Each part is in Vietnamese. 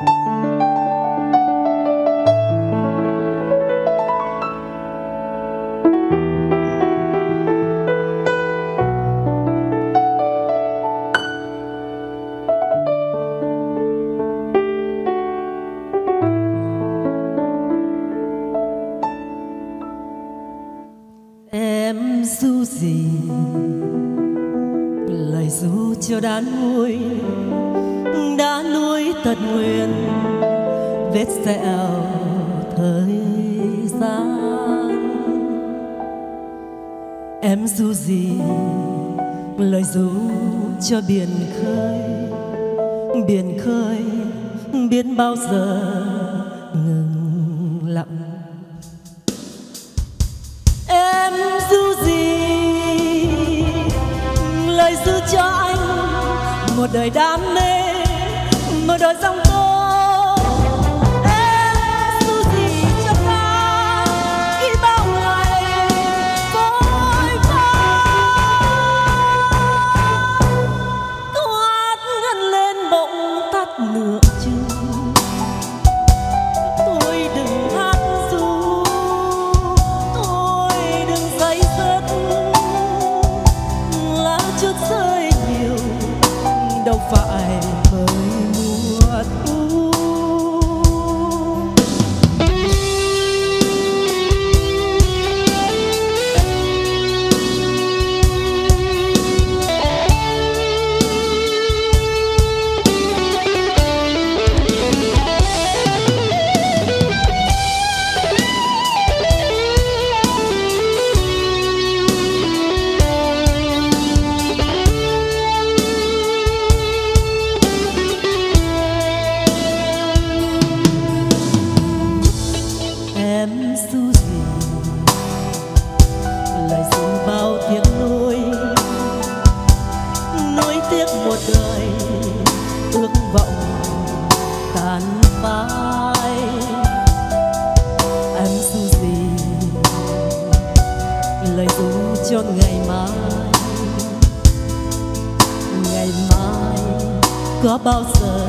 em du gì dù cho đã nuôi đã nuôi tận nguyện, vết sẹo thời gian. Em du gì, lời ru cho biển khơi biển khơi biết bao giờ đời đam mê. Đâu phải. Một đời ước vọng tàn phai. Em ru gì? Lời ru cho ngày mai. Ngày mai có bao giờ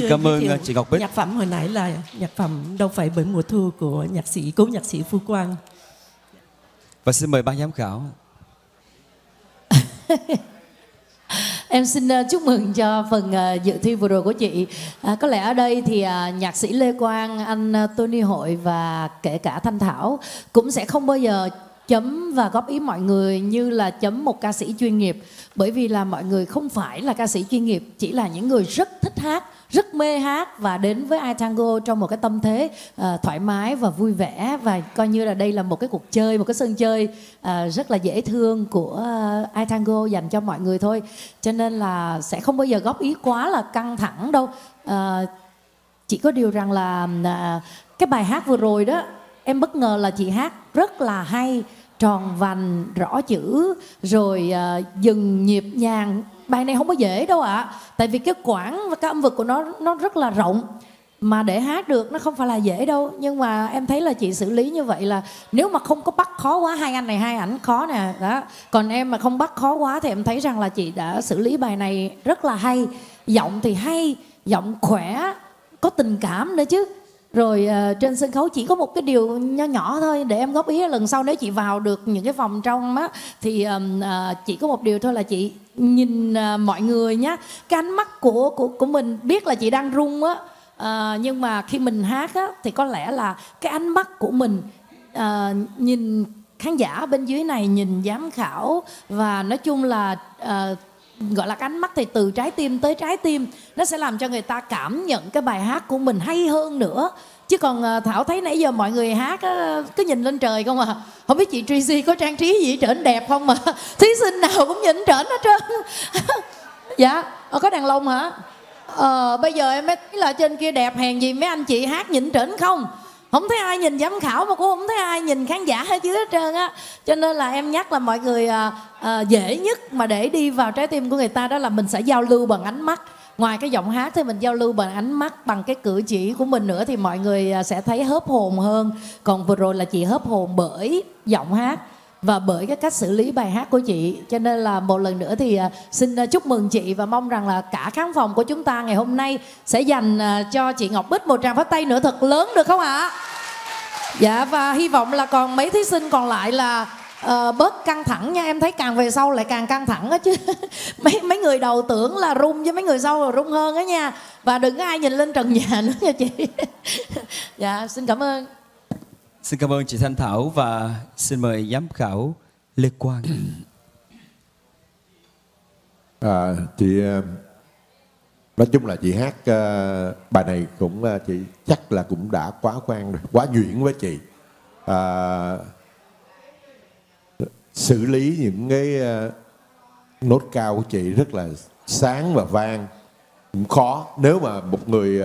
xin, cảm ơn, thiệu chị Ngọc Bích. Nhạc phẩm hồi nãy là nhạc phẩm đâu phải bởi mùa thu của nhạc sĩ cố nhạc sĩ Phu Quang. Và xin mời ban giám khảo. Em xin ờ, chúc mừng cho phần ờ, dự thi vừa rồi của chị. À, có lẽ ở đây thì à, nhạc sĩ Lê Quang, anh ờ, Tony Hội và kể cả Thanh Thảo cũng sẽ không bao giờ chấm và góp ý mọi người như là chấm một ca sĩ chuyên nghiệp. Bởi vì là mọi người không phải là ca sĩ chuyên nghiệp chỉ là những người rất thích hát rất mê hát và đến với iTango trong một cái tâm thế uh, thoải mái và vui vẻ và coi như là đây là một cái cuộc chơi một cái sân chơi uh, rất là dễ thương của uh, iTango dành cho mọi người thôi. Cho nên là sẽ không bao giờ góp ý quá là căng thẳng đâu. Uh, chỉ có điều rằng là uh, cái bài hát vừa rồi đó em bất ngờ là chị hát rất là hay tròn vành rõ chữ rồi uh, dừng nhịp nhàng. Bài này không có dễ đâu ạ. À. tại vì cái quãng và cái âm vực của nó nó rất là rộng. Mà để hát được nó không phải là dễ đâu. Nhưng mà em thấy là chị xử lý như vậy là nếu mà không có bắt khó quá hai anh này hai ảnh khó nè. Đó. Còn em mà không bắt khó quá thì em thấy rằng là chị đã xử lý bài này rất là hay. Giọng thì hay giọng khỏe có tình cảm nữa chứ rồi uh, trên sân khấu chỉ có một cái điều nho nhỏ thôi để em góp ý lần sau nếu chị vào được những cái phòng trong á thì um, uh, chỉ có một điều thôi là chị nhìn uh, mọi người nhá. Cái ánh mắt của của của mình biết là chị đang run á uh, nhưng mà khi mình hát á thì có lẽ là cái ánh mắt của mình uh, nhìn khán giả bên dưới này nhìn giám khảo và nói chung là uh, gọi là cái ánh mắt thì từ trái tim tới trái tim. Nó sẽ làm cho người ta cảm nhận cái bài hát của mình hay hơn nữa. Chứ còn ờ, thảo thấy nãy giờ mọi người hát cứ nhìn lên trời không à. Không biết chị Tracy có trang trí gì trở đẹp không mà thí sinh nào cũng nhìn trển hết trơn. Dạ ờ, có đàn lông hả? Ờ, bây giờ em mới thấy là trên kia đẹp hèn gì mấy anh chị hát nhịn trển không? Không thấy ai nhìn giám khảo mà cũng không thấy ai nhìn khán giả hết dưới hết trơn á. Cho nên là em nhắc là mọi người à, à, dễ nhất mà để đi vào trái tim của người ta đó là mình sẽ giao lưu bằng ánh mắt. Ngoài cái giọng hát thì mình giao lưu bằng ánh mắt bằng cái cử chỉ của mình nữa thì mọi người à, sẽ thấy hớp hồn hơn. Còn vừa rồi là chị hớp hồn bởi giọng hát và bởi cái cách xử lý bài hát của chị cho nên là một lần nữa thì à, xin à, chúc mừng chị và mong rằng là cả khán phòng của chúng ta ngày hôm nay sẽ dành à, cho chị Ngọc Bích một tràng pháo tay nữa thật lớn được không ạ? Dạ và hy vọng là còn mấy thí sinh còn lại là uh, bớt căng thẳng nha. Em thấy càng về sau lại càng căng thẳng á chứ. Mấy mấy người đầu tưởng là rung với mấy người sau là rung hơn á nha. Và đừng có ai nhìn lên trần nhà nữa nha chị. Dạ xin cảm ơn. Xin cảm ơn chị Thanh Thảo và xin mời giám khảo Lê Quang. À, chị ờ, nói chung là chị hát uh, bài này cũng uh, chị chắc là cũng đã quá quen rồi, quá nhuyễn với chị. À, xử lý những cái uh, nốt cao của chị rất là sáng và vang cũng khó nếu mà một người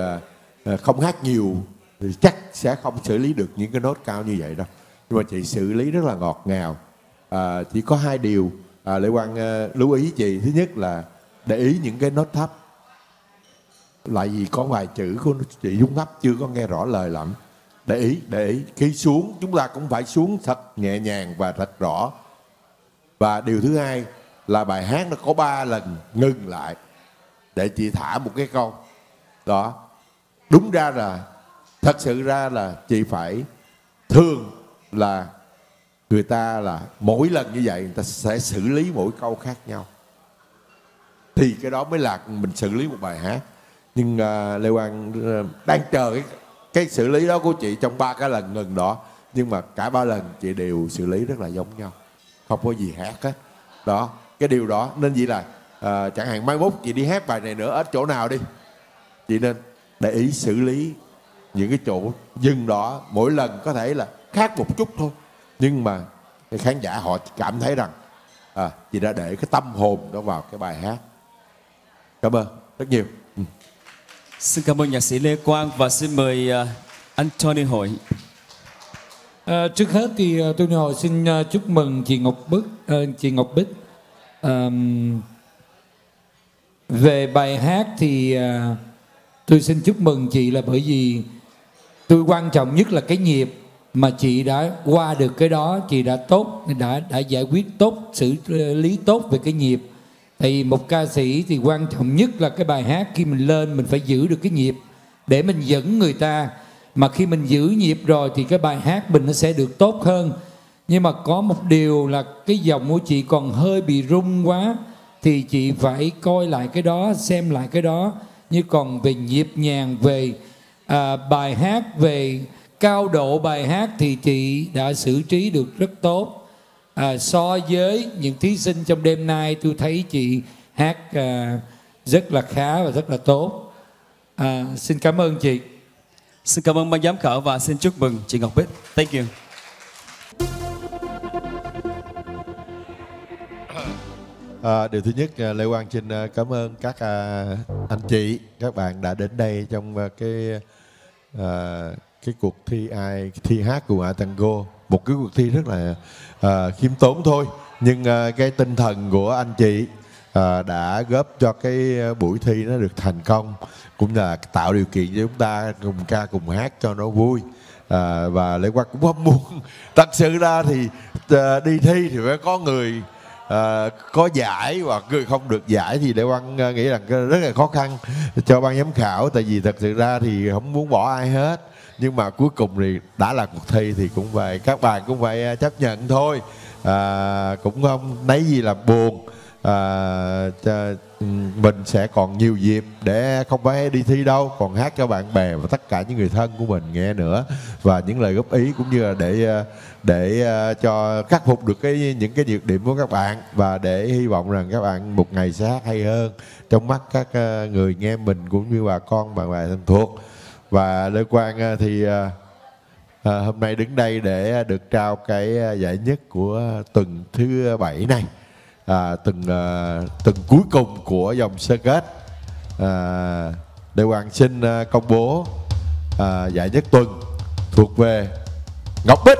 uh, không hát nhiều thì chắc sẽ không xử lý được những cái nốt cao như vậy đâu. Nhưng mà chị xử lý rất là ngọt ngào. À, chỉ có hai điều. À, lê quang à, lưu ý chị. Thứ nhất là để ý những cái nốt thấp. Lại vì có vài chữ của chị dung ngấp chưa có nghe rõ lời lắm. Để ý để ý. Khi xuống chúng ta cũng phải xuống thật nhẹ nhàng và thật rõ. Và điều thứ hai là bài hát nó có ba lần ngừng lại để chị thả một cái câu. Đó. Đúng ra là thật sự ra là chị phải thường là người ta là mỗi lần như vậy người ta sẽ xử lý mỗi câu khác nhau. Thì cái đó mới là mình xử lý một bài hát. Nhưng uh, lê quang uh, đang chờ cái cái xử lý đó của chị trong ba cái lần ngừng đó. Nhưng mà cả ba lần chị đều xử lý rất là giống nhau. Không có gì hát hết. Đó cái điều đó nên vậy là uh, chẳng hạn mai mốt chị đi hát bài này nữa ở chỗ nào đi? Chị nên để ý xử lý những cái chỗ dừng đó mỗi lần có thể là khác một chút thôi nhưng mà cái khán giả họ cảm thấy rằng à, chị đã để cái tâm hồn đó vào cái bài hát cảm ơn rất nhiều ừ. xin cảm ơn nhạc sĩ lê quang và xin mời uh, anh tony hội À, trước hết thì uh, tôi hồi xin uh, chúc mừng chị Ngọc Bích, uh, chị Ngọc Bích. Um, về bài hát thì uh, tôi xin chúc mừng chị là bởi vì tôi quan trọng nhất là cái nhịp mà chị đã qua được cái đó, chị đã tốt, đã đã giải quyết tốt, xử ờ, lý tốt về cái nhịp thì một ca sĩ thì quan trọng nhất là cái bài hát khi mình lên mình phải giữ được cái nhịp để mình dẫn người ta, mà khi mình giữ nhịp rồi thì cái bài hát mình nó sẽ được tốt hơn. Nhưng mà có một điều là cái giọng của chị còn hơi bị rung quá, thì chị phải coi lại cái đó, xem lại cái đó. Như còn về nhịp nhàng, về à, bài hát về cao độ bài hát thì chị đã xử trí được rất tốt à, so với những thí sinh trong đêm nay tôi thấy chị hát à, rất là khá và rất là tốt à, xin cảm ơn chị Xin cảm ơn ban giám khảo và xin chúc mừng chị Ngọc Bích. Thank you. À, điều thứ nhất ờ, Lê Quang xin ờ, cảm ơn các à, anh chị các bạn đã đến đây trong à, cái à, cái cuộc thi ai thi hát của ai tango một cái cuộc thi rất là à, khiêm tốn thôi nhưng à, cái tinh thần của anh chị à, đã góp cho cái buổi thi nó được thành công cũng là tạo điều kiện cho chúng ta cùng ca cùng hát cho nó vui. À, và Lê Quang cũng không muốn thật sự ra thì à, đi thi thì phải có người à, có giải hoặc người không được giải thì Lê Quang à, ờ, nghĩ rằng rất là khó khăn cho ban giám khảo. Tại vì thật sự ra thì không muốn bỏ ai hết. Nhưng mà cuối cùng thì đã là cuộc thi thì cũng vậy các bạn cũng phải ờ, chấp nhận thôi. À, cũng không lấy gì là buồn à, ừ, mình sẽ còn nhiều dịp để không phải đi thi đâu còn hát cho bạn bè và tất cả những người thân của mình nghe nữa. Và những lời góp ý cũng như là để ờ, để ờ, cho khắc phục được cái những cái nhược điểm của các bạn. Và để hy vọng rằng các bạn một ngày sẽ hát hay hơn trong mắt các ờ, người nghe mình cũng như bà con bạn bè thân thuộc. Và lê quang thì à, hôm nay đứng đây để được trao cái giải nhất của tuần thứ bảy này à, từng à, từng cuối cùng của dòng sơ kết à, Lê Hoàng xin à, công bố à, giải nhất tuần thuộc về Ngọc Bích.